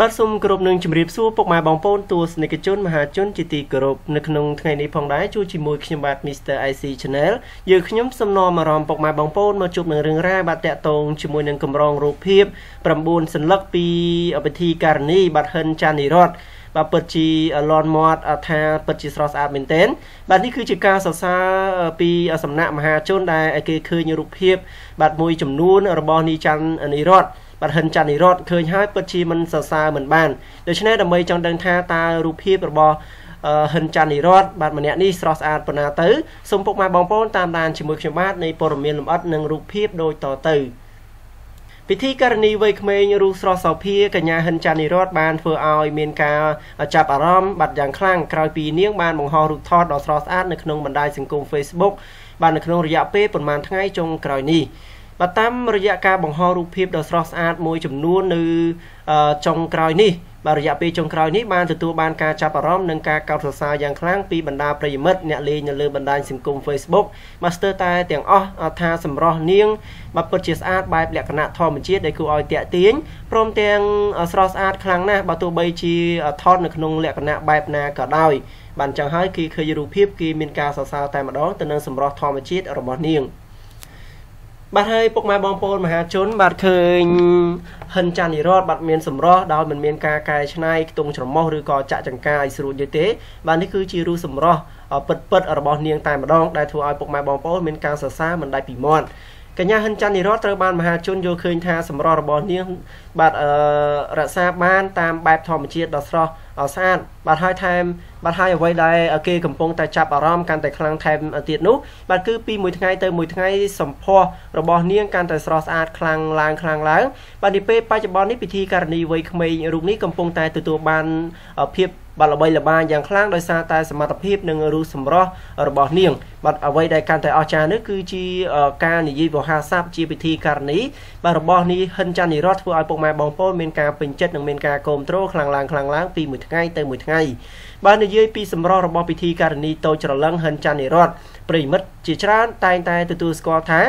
បាទសូមគោរពនឹងជម្រាបសួរពុកម៉ែបងប្អូនទស្សនិកជនមហាជនជាទីគោរពនៅក្នុងថ្ងៃនេះផងដែរជួបជាមួយខ្ញុំបាទ Mr IC Channel យើងខ្ញុំសំណមអារម្មណ៍ពុកម៉ែបងប្អូនមកជួបនឹងរឿងរ៉ាវបាទតាក់ទងជាមួយនឹងកម្រងរូបភាព9សន្លឹកពីពិធីការនីបាទហិនចានីរត បាទពិតជាលន់មាត់ថាពិតជាស្រស់ស្អាតមែនទែនបាទនេះគឺជាការសរសើរពីសំណាក់មហាជនដែលគេឃើញរូបភាព បាទមួយចំនួន របស់នីច័ន្ទនីរតបាទហិនច័ន្ទនិរតឃើញហើយពិតជាមិនសរសើរមិនបានដូច្នេះដើម្បីចង់ដឹងថាតើរូបភាពរបស់ហិនច័ន្ទនិរតបាទម្នាក់នេះស្រស់ស្អាតប៉ុណ្ណាទៅសូមពុកម៉ែបងប្អូនតាមដានជាមួយខ្ញុំបាទនៃព័ត៌មានលម្អិតនិងរូបភាពដូចតទៅ ពិធីករណីវ័យក្មេងរូបស្រស់សោភាកញ្ញាហិនចានីរតបានធ្វើឲ្យមានការចាប់អារម្មណ៍បាត់យ៉ាងខ្លាំងក្រោយពីនាងបានបង្ហោះរូបថតដ៏ស្រស់ស្អាតនៅក្នុងបណ្ដាញសង្គម Facebook បាននៅក្នុងរយៈពេលប្រហែលថ្ងៃចុងក្រោយនេះបាទតាមរយៈការបង្ហោះរូបភាពដ៏ស្រស់ស្អាតមួយចំនួននៅចុងក្រោយនេះ បាទរយៈពេលចុងក្រោយនេះបានទទួលបានការចាប់អារម្មណ៍និងការកោតសរសើរយ៉ាងខ្លាំងពីបណ្ដាប្រិយមិត្តអ្នកលេងនៅលើបណ្ដាញសង្គម Facebook បាទស្ទើរតែទាំងអស់ថាសម្រស់នាងបាទពិតជាស្អាតបែបលក្ខណៈធម្មជាតិដែលគួរឲ្យតាក់ទាញព្រមទាំងស្រស់ស្អាតខ្លាំងណាស់បើទោះបីជាថតនៅក្នុងលក្ខណៈបែបណាក៏ដោយបាទអញ្ចឹងហើយគឺឃើញរូបភាពគឺមានការសរសើរតែម្ដងទៅនឹងសម្រស់ធម្មជាតិរបស់នាង បាទហើយពុកម៉ែបងប្អូនមហាជន បាទឃើញហិនចាន់និរតបាទមានសម្រស់ដោយមិនមានការកែច្នៃខ្ទង់ច្រមុះឬក៏ចាក់ចង្ការឲ្យស្រួលយទេបាទនេះគឺជារូបសម្រស់ពិតពិតរបស់នាងតែម្ដងដែលធ្វើឲ្យពុកម៉ែបងប្អូនមានការសរសើរមិនដាច់ពីមាត់កញ្ញាហិនច័ន្ទនិរតត្រូវបានមហាជនយល់ឃើញថាសម្រស់របស់នាងបាទអឺរក្សាបានតាមបែបធម្មជាតិដ៏ស្រស់ស្អាតបាទហើយថែម បាទហើយអ្វីដែលគេកំពុងតែចាប់អារម្មណ៍កាន់តែខ្លាំងថែមទៀតនោះបាទគឺពីមួយថ្ងៃទៅមួយថ្ងៃសម្ផស្សរបស់នាងកាន់តែស្រស់ស្អាតខ្លាំងឡើងខ្លាំងឡើងបាទនេះពេលបច្ចុប្បន្ននេះពិធីការនីវ័យក្មេងរូបនេះកំពុងតែទទួលបានភាពបាទល្បីល្បាញយ៉ាងខ្លាំងដោយសារតែសមត្ថភាពនិងរូបសម្រស់របស់នាងបាទអ្វីដែលកាន់តែអស្ចារ្យនេះគឺជាការនិយាយវោហារស័ព្ទជាពិធីការនីបាទរបស់នេះហិនចាន់និរតធ្វើឲ្យពុកម៉ែបងប្អូនមានការពេញចិត្តនិងមានការគ្រប់គ្រងខ្លាំងឡើងខ្លាំងឡើងពីមួយថ្ងៃទៅមួយថ្ងៃបាទនិយាយពីសម្រស់របស់ពិធីការនីតូចច្រឡឹងហិនចាន់និរតប្រិមិត្តជាច្រើនតែងតែទទួលស្គាល់ថា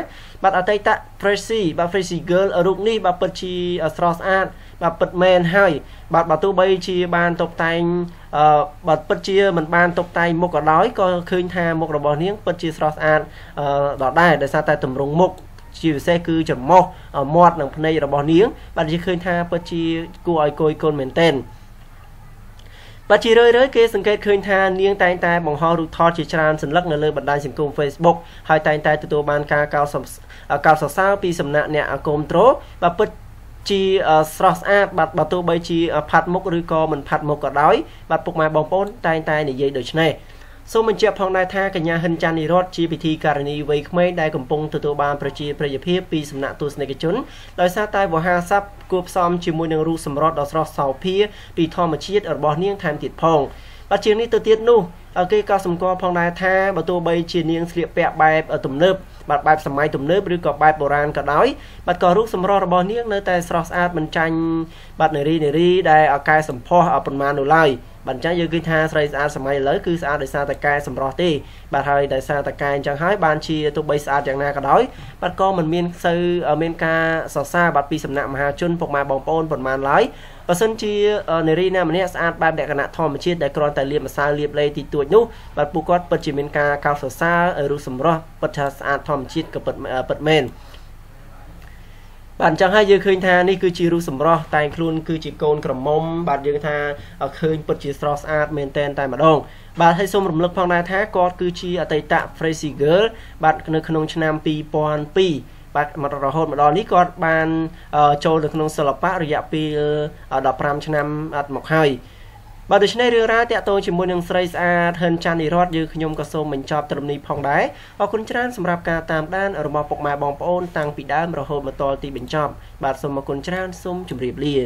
បាទអតីត Freshy បាទ Freshy Girl រូបនេះបាទពិតជាស្រស់ស្អាតបាទពិតមែនហើយបាទបើទោះបីជាបានតុបតែងអឺបាទពិតជាមិនបានតុបតែងមុខក៏ដោយក៏ឃើញថាមុខរបស់នាងពិតជាស្រស់ស្អាតអឺដដែលដោយសារតែទម្រង់មុខជាពិសេសគឺច្រមុះមាត់និងភ្នែករបស់នាង បាទយើងឃើញថាពិតជាគួរឲ្យគយគន់មែនទែន បាទជារឿយៗគេសង្កេតឃើញថានាងតែងតែបង្ហោះរូបថតជាច្រើនសន្លឹកនៅលើបណ្ដាញសង្គម Facebook ហើយតែងតែទទួលបានការកោតកោតសរសើរពីសំណាក់អ្នកគ្រប់គ្រងបាទពិតជាស្រស់ស្អាតបាទបើទោះបីជាផាត់មុខឬក៏មិនផាត់មុខក៏ដោយបាទពុកម៉ែបងប្អូនតែងតែនិយាយដូចនេះ សូមបញ្ជាក់ផងដែរថាកញ្ញាហិនចាន់នីរតជាពិធីការនីវ័យក្មេងដែលកំពុងទទួលបានប្រជាប្រិយភាពពីសំណាក់ទស្សនិកជនដោយសារតែវោហារស័ព្ទគួបផ្សំជាមួយនឹងរូបសម្រស់ដ៏ស្រស់សោភាពីធម្មជាតិរបស់នាងថែមទៀតផងបាទជាងនេះទៅទៀតនោះគេក៏សម្គាល់ផងដែរថាបើទោះបីជានាងស្លៀកពាក់បែបទំនើបបាទបែបសម័យទំនើបឬក៏បែបបុរាណក៏ដោយបាទក៏រូបសម្រស់របស់នាងនៅតែស្រស់ស្អាតមិនចាញ់បាទនារីនារីដែលអកែសម្ផស្សប៉ុន្មាននោះឡើយ បាទអញ្ចឹងយើងគិតថាស្រីស្អាតសម័យឥឡូវគឺស្អាតដោយសារតែកែសម្រស់ទេបាទហើយដោយសារតែកែអញ្ចឹងហើយបានជាទោះបីស្អាតយ៉ាងណាក៏ដោយបាទក៏មិនមានសូវមានការសរសើរបាទពីសំណាក់មហាជនពុកម៉ែបងប្អូនប៉ុន្មានឡើយបើសិនជានារីណាម្នាក់ស្អាតបែបលក្ខណៈធម្មជាតិដែលគ្រាន់តែលាបម្សៅលាបលេទីទួចនោះបាទពួកគាត់ពិតជាមានការកោតសរសើររូបសម្រស់ពិតថាស្អាតធម្មជាតិក៏ពិតពិតមែន បាទអញ្ចឹងហើយយើងឃើញថានេះគឺជារូបសម្រស់តែងខ្លួនគឺជាកូនក្រមុំបាទយើងថាឃើញពិតជាស្រស់ស្អាតមែនតែនតែម្ដងបាទហើយសូមរំលឹកផងដែរថាគាត់គឺជាអតីត Crazy Girl បាទនៅក្នុងឆ្នាំ2002បាទមករហូតមកដល់នេះគាត់បានចូលទៅក្នុងសិល្បៈរយៈពេល15ឆ្នាំអត់មកហើយ បាទដូច្នេះរឿងរ៉ាវតាក់ទងជាមួយនឹងស្រីស្អាតហិនចាន់និរតយើងខ្ញុំក៏សូមបញ្ចប់ត្រឹមនេះផងដែរអរគុណច្រើនសម្រាប់ការតាមដានរបស់ពុកម៉ែបងប្អូនតាំងពីដើមរហូតមកដល់ទីបញ្ចប់បាទសូមអរគុណច្រើនសូមជម្រាបលា